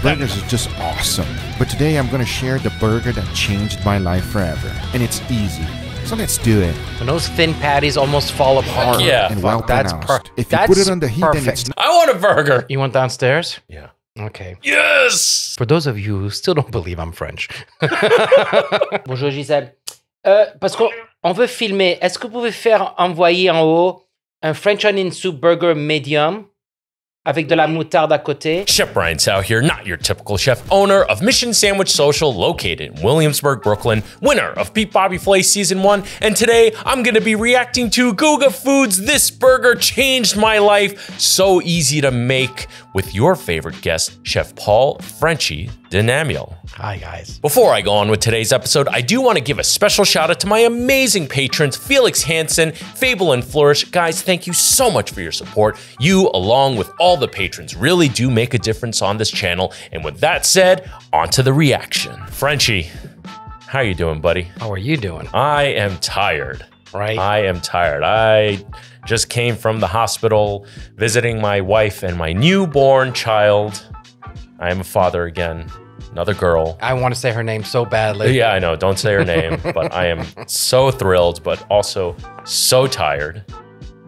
Burgers are just awesome. But today I'm gonna share the burger that changed my life forever. And it's easy. So let's do it. When those thin patties almost fall apart. yeah. and well that's pronounced. if you put it on the heat, then it's perfect. I want a burger. You went downstairs? Yeah. Okay. Yes. For those of you who still don't believe I'm French. Bonjour Gisèle. Euh, parce qu'on on veut filmer. Est-ce que vous pouvez faire envoyer en haut un French onion soup burger medium avec de la moutarde à côté? Chef Brian Tsao here, not your typical chef, owner of Mission Sandwich Social, located in Williamsburg, Brooklyn, winner of Beat Bobby Flay Season 1, and today I'm gonna be reacting to Guga Foods This Burger Changed My Life. So easy to make with your favorite guest, Chef Paul Frenchy Denamiel. Hi guys. Before I go on with today's episode, I do want to give a special shout out to my amazing patrons, Felix Hansen, Fable and Flourish. Guys, thank you so much for your support. You, along with all the patrons, really do make a difference on this channel. And with that said, on to the reaction. Frenchie, how are you doing, buddy? How are you doing? I am tired. Right? I am tired. I just came from the hospital visiting my wife and my newborn child. I am a father again, another girl. I want to say her name so badly. Yeah, I know. Don't say her name, but I am so thrilled, but also so tired.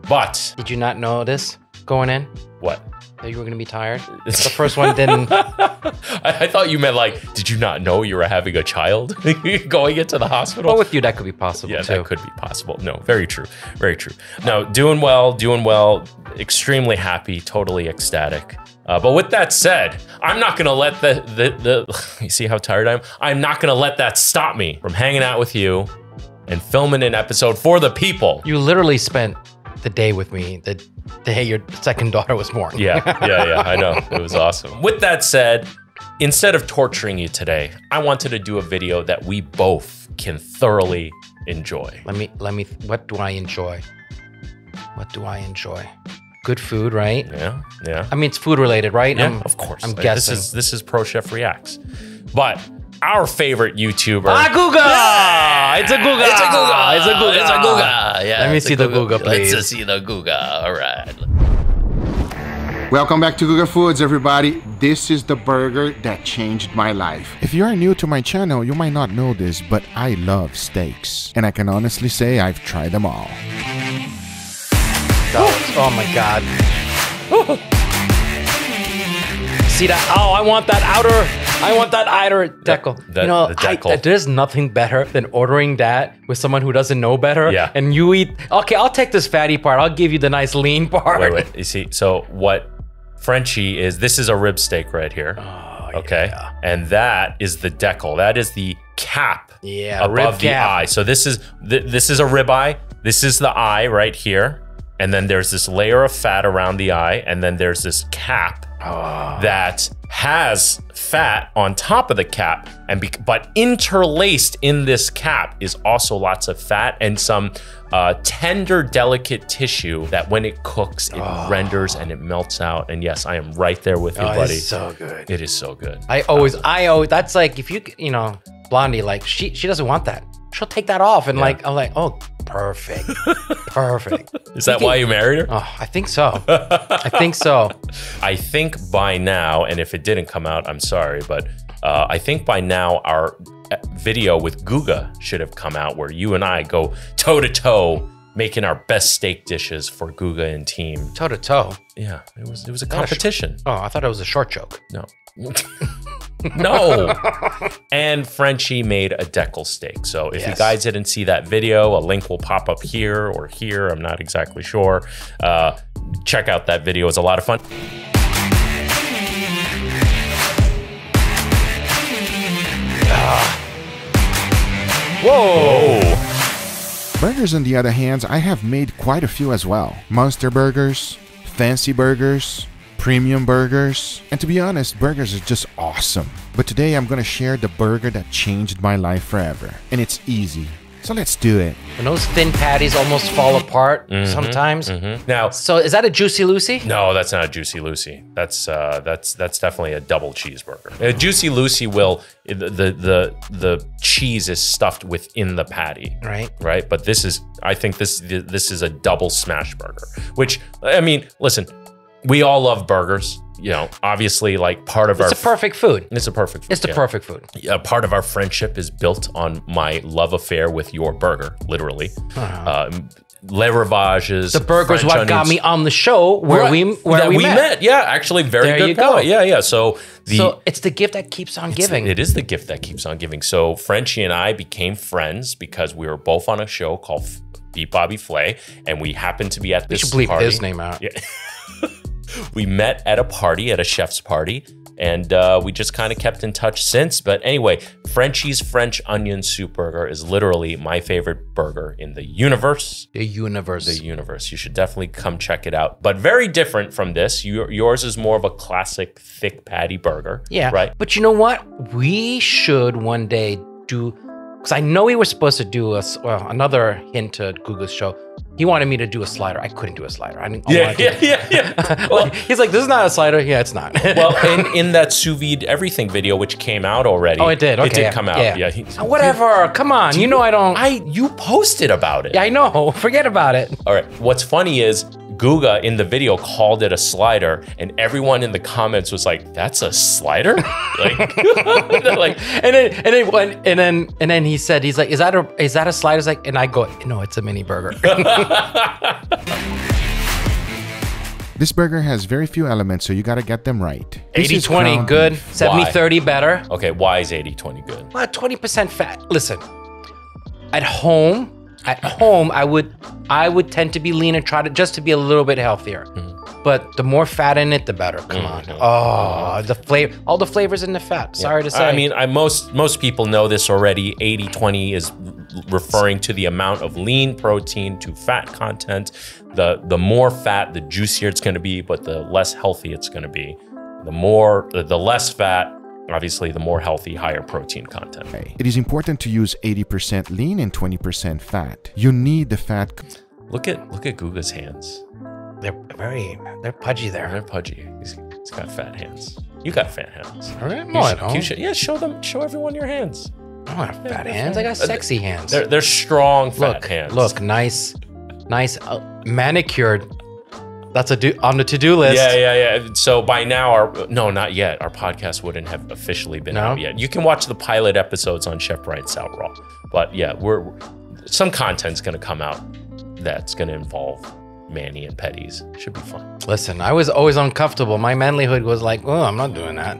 But Did you not notice going in what? That you were going to be tired? The first one didn't. I, I thought you meant like, did you not know you were having a child going into the hospital? Well, with you, that could be possible yeah, too. that could be possible. No, very true. Very true. No, doing well, doing well, extremely happy, totally ecstatic. Uh, but with that said, I'm not gonna let the, the the you see how tired I am. I'm not gonna let that stop me from hanging out with you and filming an episode for the people. You literally spent the day with me the day your second daughter was born. Yeah, yeah, yeah. I know. It was awesome. With that said, instead of torturing you today, I wanted to do a video that we both can thoroughly enjoy. Let me let me what do I enjoy? What do I enjoy? Good food, right? Yeah, yeah. I mean it's food related, right? Yeah, I'm- of course. I'm Like, guessing. This is this is Pro Chef Reacts. But our favorite YouTuber. Ah, Guga! It's a Guga! It's a Guga. It's a Guga! It's a Guga. Yeah. Let me it's a see the Guga, please. Let's see the Guga. All right. Welcome back to Guga Foods, everybody. This is the burger that changed my life. If you are new to my channel, you might not know this, but I love steaks. And I can honestly say I've tried them all. Oh, oh my god. See that? Oh, I want that outer. I want that deckle. that- you know, the I- deckle. Uh, there's nothing better than ordering that with someone who doesn't know better. Yeah. And you eat. Okay, I'll take this fatty part. I'll give you the nice lean part. Wait, wait. You see, so what Frenchie is, this is a rib steak right here. Oh, okay. yeah. And that is the deckle. That is the cap Yeah, above the cap. eye. So this is th- this is a rib eye. This is the eye right here. And then there's this layer of fat around the eye. And then there's this cap Oh. that has fat on top of the cap and bec but interlaced in this cap is also lots of fat and some uh, tender delicate tissue that when it cooks it renders and it melts out and yes i am right there with you Oh, buddy it's so good. it is so good I always, I always, that's like if you, you know, Blondie, like she, she doesn't want that. She'll take that off, and like I'm like, oh, perfect, perfect. is that why you married her Oh, I think so. I think so. I think by now, and if it didn't come out, I'm sorry, but uh, I think by now our uh, video with Guga should have come out where you and I go toe to toe making our best steak dishes for Guga and team. Toe to toe. Yeah, it was it was a a competition. Oh, I thought it was a short joke. No. no. and Frenchie made a deckle steak. So if you guys didn't see that video, a link will pop up here or here. I'm not exactly sure. Uh, check out that video. It's a lot of fun. Whoa. Burgers, on the other hand, I have made quite a few as well. Monster burgers, fancy burgers, premium burgers. And to be honest, burgers are just awesome. But today I'm gonna share the burger that changed my life forever. And it's easy. So let's do it. When those thin patties almost fall apart sometimes. Now, So is that a Juicy Lucy? No, that's not a Juicy Lucy. That's uh, that's that's definitely a double cheeseburger. A Juicy Lucy will the, the the the cheese is stuffed within the patty, Right. right? But this is I think this this is a double smash burger. Which I mean, listen, we all love burgers. you know, obviously, like part of It's our It's a perfect food. It's a perfect. Food. It's the yeah. perfect food. a part of our friendship is built on my love affair with your burger, literally. Um, Le Rivage's. Uh-huh. The burger's French what got me on the show where Right, we where that we, met. Yeah, actually, very There good you go. Yeah, yeah. So the So it's the gift that keeps on giving. it is the gift that keeps on giving. So Frenchie and I became friends because we were both on a show called Beat Bobby Flay, and we happened to be at this. we should bleep party. his name out. Yeah. we met at a party, at a chef's party, and uh, we just kind of kept in touch since. But anyway, Frenchie's French Onion Soup Burger is literally my favorite burger in the universe. The universe. The universe. You should definitely come check it out. But very different from this. Your, yours is more of a classic thick patty burger. yeah. Right. But you know what? We should one day do because I know we were supposed to do a well, another hint to Guga's show. He wanted me to do a slider. I couldn't do a slider. I didn't. I Yeah, to- yeah, yeah, yeah. Like, he's like, "This is not a slider." Yeah, it's not. well, in, in that sous vide everything video, which came out already. oh, it did. Okay, It did yeah, come out. Yeah. Yeah. he- uh, Whatever. Come on. You know I don't. I you posted about it. yeah, I know. Forget about it. All right. What's funny is Guga in the video called it a slider, and everyone in the comments was like, "That's a slider." like, like, And then and then when- and then and then he said he's like, "Is that a is that a slider?" He's like, and I go, "No, it's a mini burger." This burger has very few elements, so you gotta get them right. This 80 is 20 good, beef. 70 Why? 30 better. okay, why is 80-20 good? Well, 20% fat. Listen, at home, at home, I would I would tend to be lean and try to just to be a little bit healthier. Mm-hmm. But the more fat in it, the better. Come on. Mm-hmm. Oh, the flavor, all the flavors in the fat. Sorry to say. I mean, I most most people know this already. 80-20 is referring to the amount of lean protein to fat content. The the more fat, the juicier it's going to be, but the less healthy it's going to be. The more the less fat, obviously, the more healthy, higher protein content. It is important to use 80% lean and 20% fat. You need the fat. Look at look at Guga's hands. they're very, they're pudgy there. They're pudgy. He's, he's got fat hands. You got fat hands. All right, You no, I should- don't. should- yeah, show them. Show everyone your hands. I don't have fat hands. I got sexy hands. They're they're strong fat look, hands. look, nice, nice, uh, manicured. That's a do on the to-do list. Yeah, yeah, yeah. So by now, our no, not yet. Our podcast wouldn't have officially been No? out yet. You can watch the pilot episodes on Chef Brian Tsao Raw. But yeah, we're some content's gonna come out that's gonna involve Manny and Petties. Should be fun. Listen, I was always uncomfortable. My manlyhood was like, "Oh, I'm not doing that."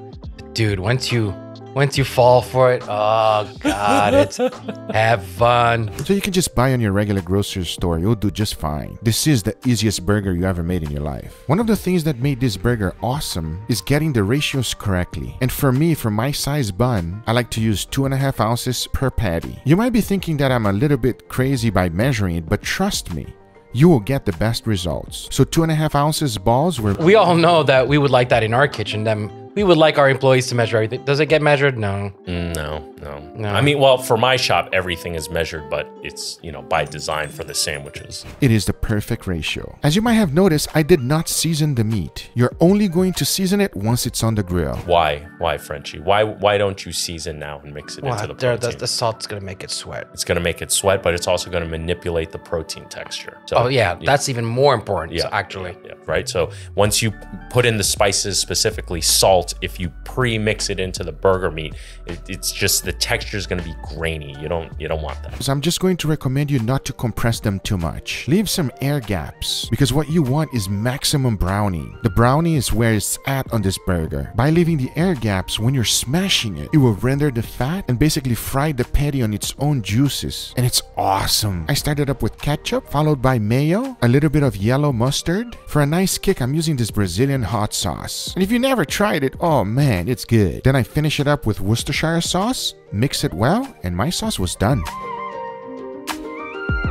Dude, once you once you fall for it, oh god, it's have fun. So you can just buy on your regular grocery store. You'll do just fine. This is the easiest burger you ever made in your life. One of the things that made this burger awesome is getting the ratios correctly. And for me, for my size bun, I like to use two and a half ounces per patty. You might be thinking that I'm a little bit crazy by measuring it, but trust me, you will get the best results. So two and a half ounces balls were We all know that we would like that in our kitchen. Then we would like our employees to measure everything. Does it get measured? No. No, no, No. I mean, well, for my shop, everything is measured, but it's you know by design for the sandwiches. It is the perfect ratio. As you might have noticed, I did not season the meat. You're only going to season it once it's on the grill. Why? Why, Frenchie? Why? Why don't you season now and mix it into the there, protein? the, the salt's gonna make it sweat. it's going to make it sweat, but it's also going to manipulate the protein texture. So, Oh yeah, that's even more important. Yeah, actually. yeah, right. So once you put in the spices, specifically salt, if you pre-mix it into the burger meat, it, it's just the texture is going to be grainy. You don't you don't want that. So I'm just going to recommend you not to compress them too much. Leave some air gaps because what you want is maximum browning. The browning is where it's at on this burger. By leaving the air gaps when you're smashing it, it will render the fat and basically fry the patty on its own juices. And it's awesome. I started up with ketchup, followed by mayo, a little bit of yellow mustard. For a nice kick, I'm using this Brazilian hot sauce. And if you never tried it, oh man, it's good. Then I finish it up with Worcestershire sauce, mix it well, and my sauce was done.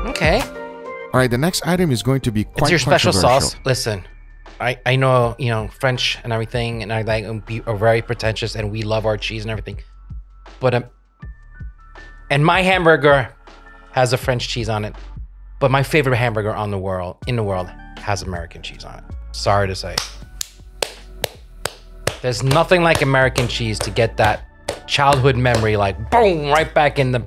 Okay. All right, the next item is going to be quite it's your special sauce. Listen, I I know you know French and everything, and I like we are very pretentious, and we love our cheese and everything. But um, and my hamburger has a French cheese on it, but my favorite hamburger on the world in the world has American cheese on it. Sorry to say. There's nothing like American cheese to get that childhood memory, like boom, right back in the,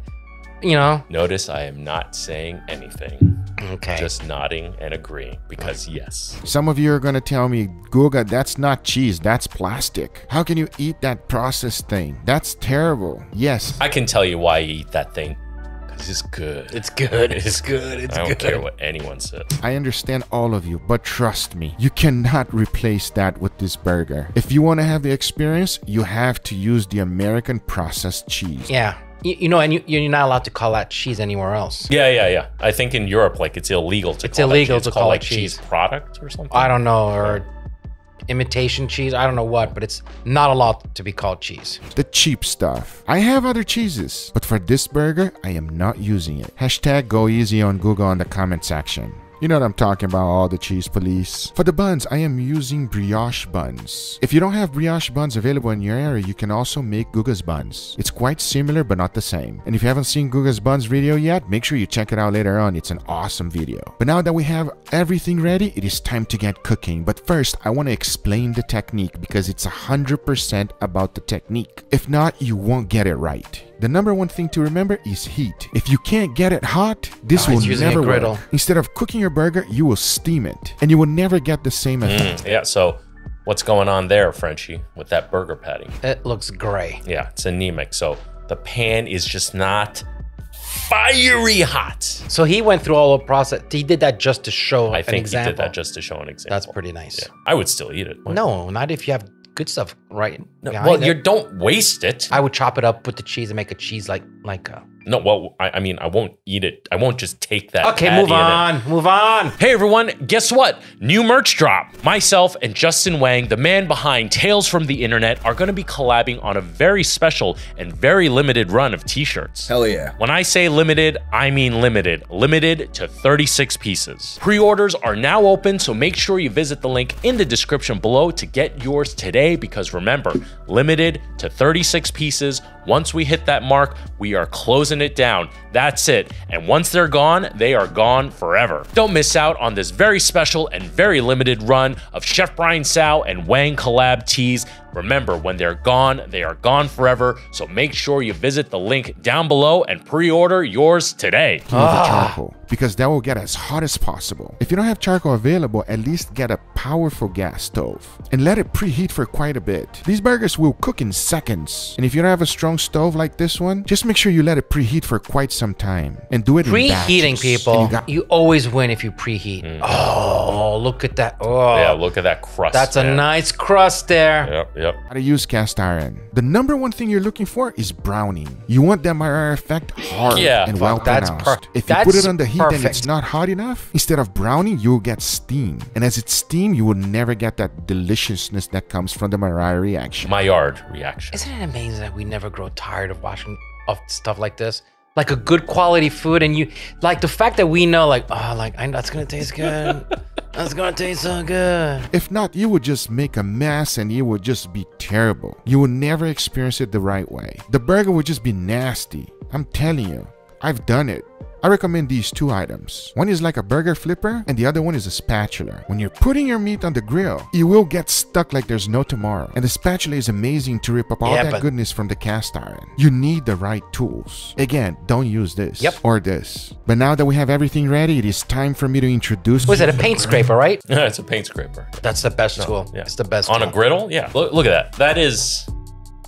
you know. Notice I am not saying anything. Okay. Just nodding and agreeing because yes. Some of you are going to tell me, Guga, that's not cheese, that's plastic. How can you eat that processed thing? That's terrible. Yes, I can tell you why you eat that thing. Because it's good. it's good. It's good. It's good. I don't good. care what anyone says. I understand all of you, but trust me, you cannot replace that with this burger. If you want to have the experience, you have to use the American processed cheese. Yeah. You, you know, and you, you're not allowed to call that cheese anywhere else. Yeah, yeah, yeah. I think in Europe, like it's illegal to. It's call that illegal cheese. to It's called, call it like cheese. cheese. product or something. I don't know, or imitation cheese. I don't know what, but it's not allowed to be called cheese. The cheap stuff. I have other cheeses, but for this burger, I am not using it. Hashtag go easy on Guga on the comment section. You know what I'm talking about, all the cheese police. For the buns, I am using brioche buns. If you don't have brioche buns available in your area, you can also make Guga's buns. It's quite similar, but not the same. And if you haven't seen Guga's buns video yet, make sure you check it out later on. It's an awesome video. But now that we have everything ready, it is time to get cooking. But first, I want to explain the technique because it's 100% about the technique. If not, you won't get it right. The number one thing to remember is heat. If you can't get it hot, this Oh, will he's using a never griddle. work. Instead of cooking your burger, you will steam it, and you will never get the same effect. Mm, yeah. So, what's going on there, Frenchie, with that burger patty? It looks gray. Yeah, it's anemic. So the pan is just not fiery hot. So he went through all the process. He did that just to show I an think he did that just to show an example. That's pretty nice. Yeah. I would still eat it. Why- No, not if you have good stuff right. No, well, you don't waste it. I would chop it up, put the cheese, and make a cheese like like. A... no, well, I, I mean, I won't eat it. I won't just take that. Okay, patty move and then- on. Move on. Hey everyone, guess what? New merch drop. Myself and Justin Whang, the man behind Tales from the Internet, are going to be collabing on a very special and very limited run of t shirts. Hell yeah. When I say limited, I mean limited. Limited to 36 pieces. Pre orders are now open, so make sure you visit the link in the description below to get yours today because remember, limited to 36 pieces. Once we hit that mark, we are closing it down. That's it. And once they're gone, they are gone forever. Don't miss out on this very special and very limited run of Chef Brian Tsao and Whang collab tees. Remember, when they're gone, they are gone forever. So make sure you visit the link down below and pre order yours today. with the ah. charcoal because that will get as hot as possible. If you don't have charcoal available, at least get a powerful gas stove and let it preheat for quite a bit. These burgers will cook in seconds. And if you don't have a strong stove like this one, just make sure you let it preheat for quite some time and do it in Preheating, people. you got- You always win if you preheat. Mm. Oh, look at that. Oh, Yeah, look at that crust. that's a nice crust there. Yep, yep. How to use cast iron. The number one thing you're looking for is browning. You want that Maillard effect hard Yeah, and well that's pronounced. if you put it on the heat and it's not hot enough, instead of browning, you'll get steam. And as it's steam, you will never get that deliciousness that comes from the Maillard reaction. Maillard reaction. Isn't it amazing that we never grow tired of watching of stuff like this? Like a good quality food, and you like the fact that we know, like, oh, like I, that's gonna taste good. that's gonna taste so good. If not, you would just make a mess and it would just be terrible. You would never experience it the right way. The burger would just be nasty. I'm telling you, I've done it. I recommend these two items. One is like a burger flipper, and the other one is a spatula. When you're putting your meat on the grill, you will get stuck like there's no tomorrow. And the spatula is amazing to rip up all Yeah, that goodness from the cast iron. You need the right tools. Again, don't use this Yep. or this. But now that we have everything ready, it is time for me to introduce. Was it a paint scraper, right? No, it's a paint scraper. That's the best tool. Yeah. It's the best On a griddle? Yeah. Look, look at that. That is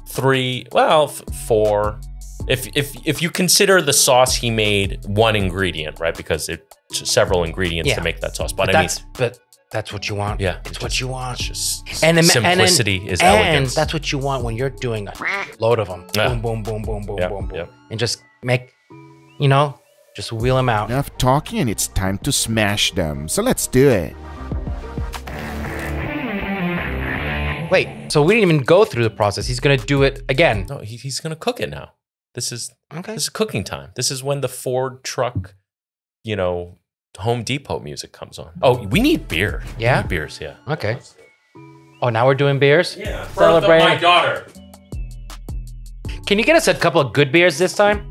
three, well, four. If, if if you consider the sauce he made one ingredient, right? Because it's several ingredients Yeah. to make that sauce. But, But I mean, that's but that's what you want. Yeah, it's it's what just- you want. it's just And, simplicity and, is and elegance. that's what you want when you're doing a load of them. Yeah. Boom, boom, boom, boom, boom, Yep, boom, boom, yep. and just make, you know, just wheel them out. Enough talking, and it's time to smash them. So let's do it. Wait, so we didn't even go through the process. He's gonna do it again. no, he, he's gonna cook it now. This is Okay. this is cooking time. This is when the Ford truck, you know, Home Depot music comes on. Oh, we need beer. Yeah? need beers. Yeah. Okay. Oh, now we're doing beers. Yeah. Celebrating. my daughter. Can you get us a couple of good beers this time?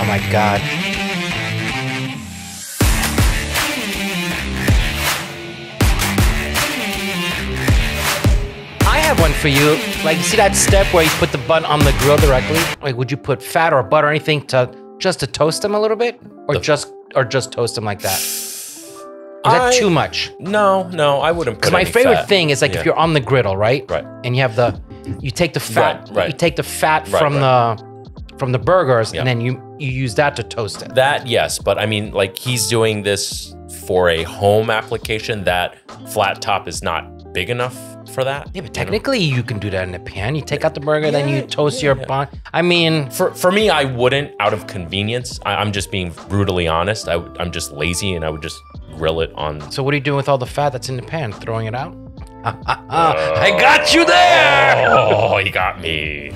Oh my god. Have one for you. Like, you see that step where you put the bun on the grill directly? Like, would you put fat or butter or anything to just to toast them a little bit, or just or just toast them like that? Is that I- too much? No, no, I wouldn't. Because my favorite fat. thing is like Yeah. if you're on the griddle, right? Right. And you have the, you take the fat, Right, right. you take the fat Right, from the, from the burgers, Yeah. and then you you use that to toast it. That yes, but I mean, like he's doing this for a home application. That flat top is not big enough for that. Yeah, but you know? technically you can do that in a pan. You take out the burger, then you toast your bun. I mean, For for me, I wouldn't out of convenience. I, I'm just being brutally honest. I, I'm just lazy, and I would just grill it on. so what are you doing with all the fat that's in the pan? Throwing it out? Uh, I got you there. Oh, he got me.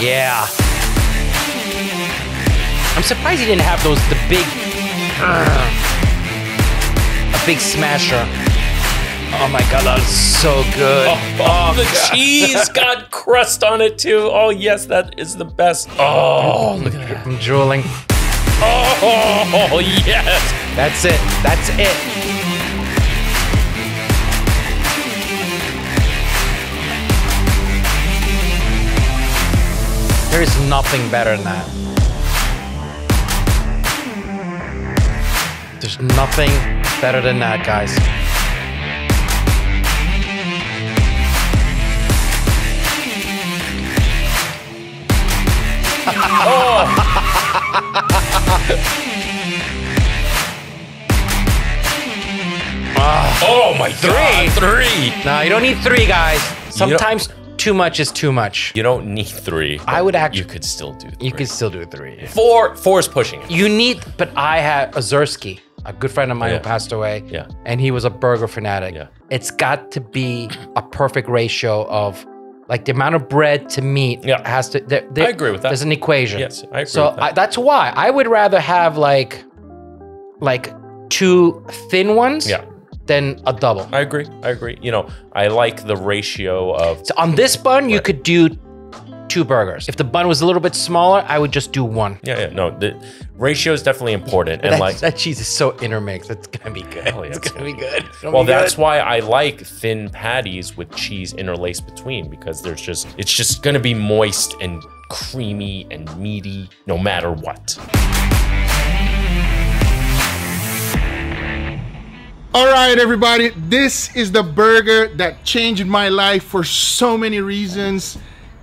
Yeah. I'm surprised he didn't have those the big, a big smasher. Oh my god, that's so good. Oh, oh, oh the cheese got crust on it too. Oh yes, that is the best. Oh, look at that. I'm drooling. Oh yes. That's it. That's it. There is nothing better than that. There's nothing better than that, guys. Oh. oh my three, three. No, you don't need three, guys. Sometimes too much is too much. You don't need three. I would actually. You could still do. Three. You could still do three. four. Four is pushing it. You need, but I had Ozersky, a good friend of mine Yeah. who passed away. Yeah. And he was a burger fanatic. Yeah. It's got to be a perfect ratio of like the amount of bread to meat Yeah. has to. There, there- I agree with that. There's an equation. Yes, I agree So that. I, that's why I would rather have like, like two thin ones. Yeah. Than a double. I agree. I agree. You know, I like the ratio of. So on this bun, you could do two burgers. If the bun was a little bit smaller, I would just do one. Yeah, yeah. No, the ratio is definitely important, and that, like. that cheese is so intermixed. It's gonna be good. Yeah, it's it's gonna be good. It's gonna Well, be that's good. why I like thin patties with cheese interlaced between because there's just it's just gonna be moist and creamy and meaty no matter what. All right, everybody. This is the burger that changed my life for so many reasons.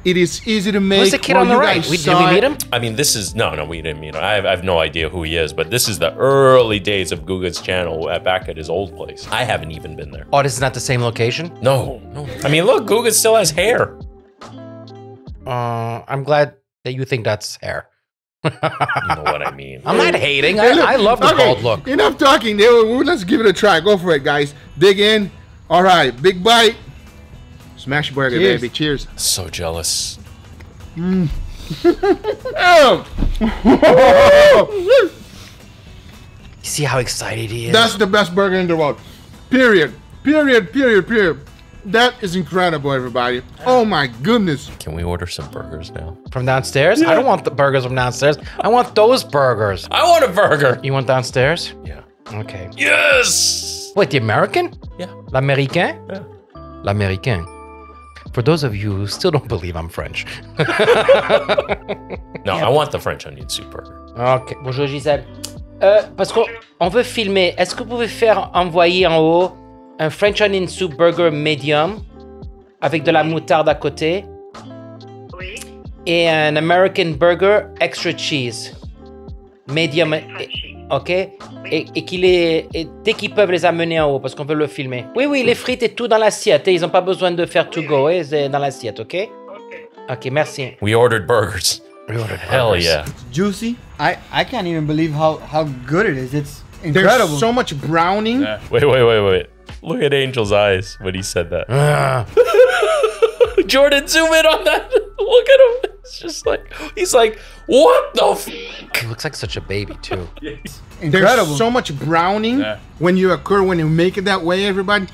It is easy to make. Who's the kid on the right? guys We, did we meet him? I mean, this is no, no, we didn't meet him. I have, I have no idea who he is, but this is the early days of Guga's channel uh, back at his old place. I haven't even been there. Oh, this is not the same location. No, no. I mean, look, Guga still has hair. Uh, I'm glad that you think that's hair. You know what I mean? I'm not hating. Hey, look, I, I love the okay, bald look. Enough talking. There, Let's give it a try. Go for it, guys. Dig in. All right, big bite. Smash burger, Cheers. baby. Cheers. So jealous. Oh. See how excited he is. That's the best burger in the world. Period. Period. Period. Period. That is incredible, everybody. Oh my goodness. Can we order some burgers now? from downstairs. I don't want the burgers from downstairs. I want those burgers. I want a burger. You want downstairs? Yeah. Okay. Yes. Wait, the American? Yeah. L'américain? Yeah. L'américain. For those of you who still don't believe I'm French. No, I want the French onion soup burger. Ok. Bonjour Gisèle. Euh, parce qu'on on veut filmer, est-ce que vous pouvez faire envoyer en haut un French onion soup burger medium avec de la moutarde à côté Oui. et un American burger extra cheese medium, et- ok? Et, et qu'il est et dès qu'ils peuvent les amener en haut parce qu'on veut le filmer. Oui oui, les frites et tout dans l'assiette. et Ils n'ont pas besoin de faire to go, hein, c'est dans l'assiette, ok? Ok. Merci. We ordered burgers. Hell yeah. juicy? I I can't even believe how how good it is. It's There's incredible. so much browning. Wait, wait, wait, wait. Look at Angel's eyes when he said that. Ah. Jordan, zoom in on that. Look at him. It's just like he's like, what the f? He looks like such a baby too. incredible. There's so much browning when you occur when you make it that way, everybody.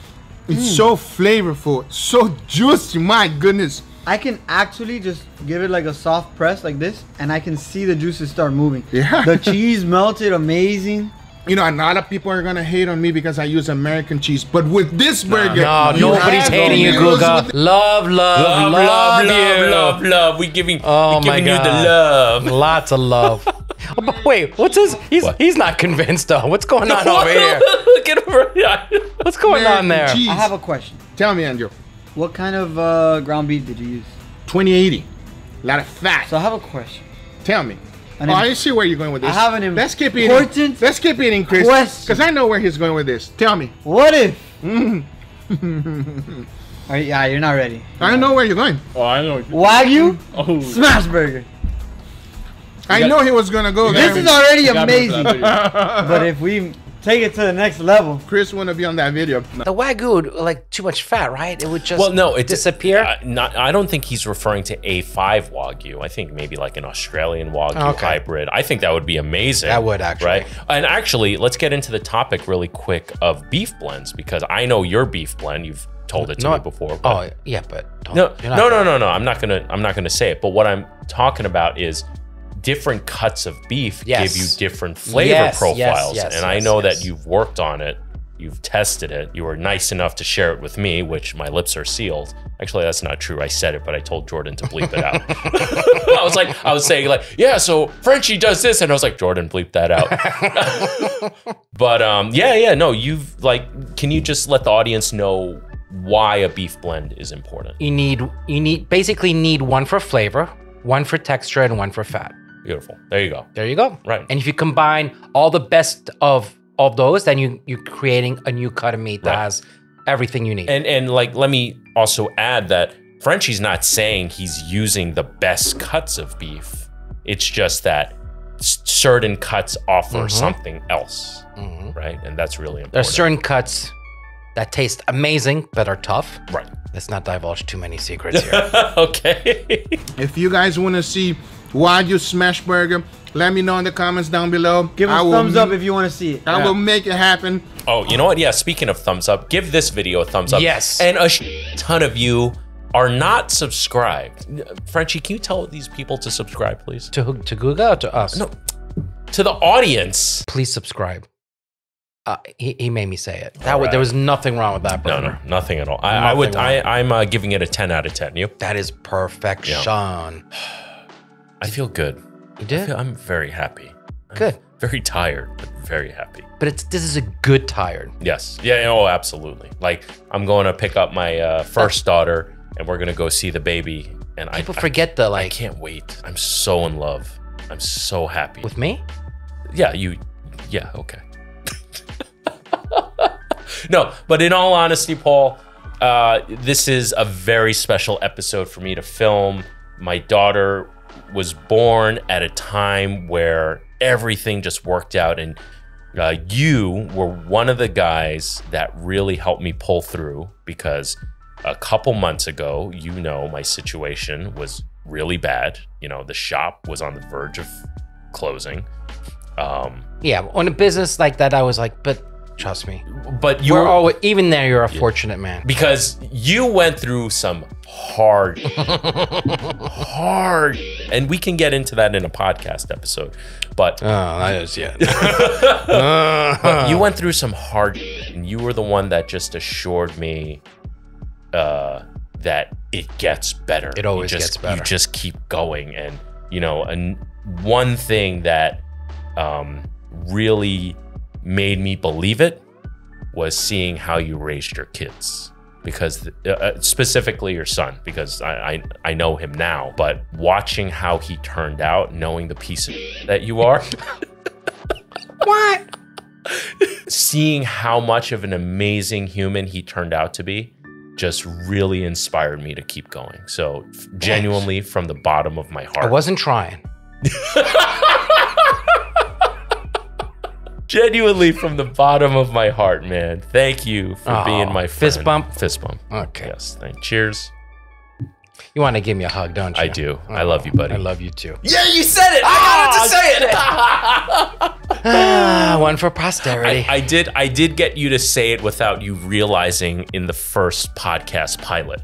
It's hmm. so flavorful, so juicy. My goodness. I can actually just give it like a soft press like this, and I can see the juices start moving. Yeah. The cheese melted, amazing. You know, a lot of people are gonna hate on me because I use American cheese, but with this burger, No, you nobody's have hating you, to Guga. Love, love, Love, love, love, love, you. love, love. We giving, Oh we my giving you the God. love. Lots of love. Oh, but wait, what's his? He's What? he's not convinced though. What's going on over here? Look at him right here. What's going on there? cheese. I have a question. Tell me, Andrew. What kind of uh, ground beef did you use? 2080. A lot of fat. So I have a question. Tell me. An oh, im- I see where you're going with this. I have an Let's keep eating. important Let's keep eating, Chris. question. Because I know where he's going with this. Tell me. What if? Mm. Are you, yeah, you're not ready. I know where you're going. Oh, I know. Wagyu Oh, smash burger. I got- know he was gonna go. This is already you got me for amazing. but if we take it to the next level, Chris wanna be on that video. The wagyu would like too much fat, right? It would just Well, no, it disappear. I, not, I don't think he's referring to A5 Wagyu. I think maybe like an Australian Wagyu Okay. hybrid. I think that would be amazing. That would, actually. Right? And actually, let's get into the topic really quick of beef blends because I know your beef blend. You've told it to No, me before. Oh, but- oh yeah, but don't, no, you're no, no, no, no. I'm not gonna. I'm not gonna say it. But what I'm talking about is different cuts of beef Yes. give you different flavor Yes, profiles, yes, and I know that you've worked on it. You've tested it. You were nice enough to share it with me, which my lips are sealed. Actually, that's not true. I said it, but I told Jordan to bleep it out. I was like, I was saying like, yeah, so Frenchie does this, and I was like, Jordan, bleep that out. but um, yeah, yeah, no, you've like, can you just let the audience know why a beef blend is important? You need you need basically need one for flavor, one for texture, and one for fat. Beautiful. There you go. There you go. Right. And if you combine all the best of of those, then you you're creating a new cut of meat that Right. has everything you need. And and like let me also add that Frenchie's not saying he's using the best cuts of beef. It's just that certain cuts offer something else, Mhm. right? And that's really important. There are certain cuts that taste amazing but are tough. right. Let's not divulge too many secrets here. okay. If you guys wanna see Wagyu smash burger, let me know in the comments down below. give us will thumbs up if you want to see it. I will make it happen. oh, you know what? Yeah. Speaking of thumbs up, give this video a thumbs up. Yes. And a sh- ton of you are not subscribed. Frenchie, can you tell these people to subscribe, please? to who- to Guga or to us? No. To the audience. Please subscribe. Uh, he, he made me say it. That All was, there was nothing wrong with that. No, burger. no, nothing at all. I, I would. I, I'm uh, giving it a 10 out of 10. You? That is perfection. I feel good. You I did feel, I'm very happy. I'm good, Very tired, but very happy. but it's this is a good tired. Yes. Yeah. Oh, absolutely. Like I'm going to pick up my uh, first daughter, and we're gonna go see the baby. And I, People I- forget the like. I, can't wait. I'm so in love. I'm so happy. with me. yeah. You. Yeah. Okay. no, but in all honesty, Paul, uh, this is a very special episode for me to film. My daughter was born at a time where everything just worked out, and uh, you were one of the guys that really helped me pull through because a couple months ago, you know, my situation was really bad. You know, the shop was on the verge of closing. Um, Yeah, on a business like that, I was like, but trust me, but you you're were always even there. You're a fortunate man. because you went through some hard. Hard. And we can get into that in a podcast episode but Oh, that is yeah. but you went through some hard and you were the one that just assured me uh that it gets better. It always just, gets better. you just keep going. And you know and one thing that um really made me believe it was seeing how you raised your kids because uh, uh, specifically your son because I, I I know him now but watching how he turned out knowing the piece of that you are what? seeing how much of an amazing human he turned out to be just really inspired me to keep going. So genuinely from the bottom of my heart. I wasn't trying. genuinely from the bottom of my heart, man. Thank you for Aw, being my fist bump? Fist bump. Okay. Yes. Thank cheers. You want to give me a hug, don't you? I do. I love you, buddy. I love you too. Yeah, you said it. I wanted to say it. Ah, one for posterity. I, I did I did get you to say it without you realizing in the first podcast pilot.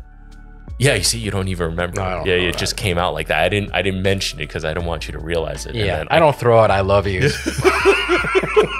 Yeah, you see, you don't even remember. No, I don't yeah, it just came out like that. I didn't I didn't mention it because I don't want you to realize it. And yeah, then I don't throw out "I love you."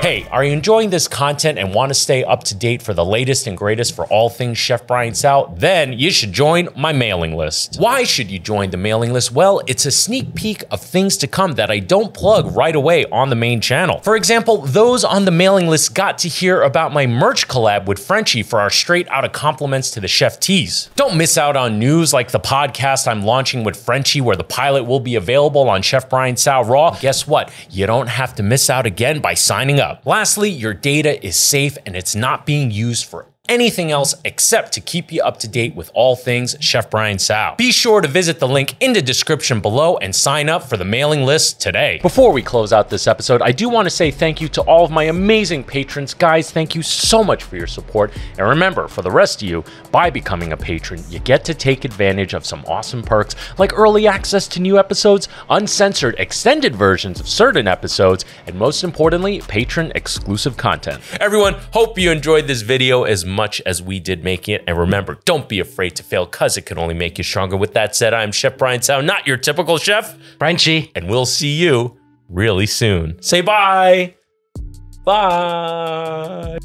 Hey, are you enjoying this content and want to stay up to date for the latest and greatest for all things Chef Brian Tsao? Then you should join my mailing list. Why should you join the mailing list? Well, it's a sneak peek of things to come that I don't plug right away on the main channel. For example, those on the mailing list got to hear about my merch collab with Frenchie for our straight out of compliments to the chef tees. Don't miss out on news like the podcast I'm launching with Frenchie, where the pilot will be available on Chef Brian Tsao Raw. Guess what? You don't have to miss out again by signing up. Lastly, your data is safe and it's not being used for anything else except to keep you up to date with all things Chef Brian Tsao. Be sure to visit the link in the description below and sign up for the mailing list today. Before we close out this episode, I do want to say thank you to all of my amazing patrons. Guys, thank you so much for your support. And remember, for the rest of you, by becoming a patron, you get to take advantage of some awesome perks like early access to new episodes, uncensored extended versions of certain episodes, and most importantly, patron exclusive content. Everyone, hope you enjoyed this video as much as we did making it. And remember, don't be afraid to fail because it can only make you stronger. With that said, I'm Chef Brian Tsao, not your typical chef, Frenchie. and we'll see you really soon. Say bye. Bye.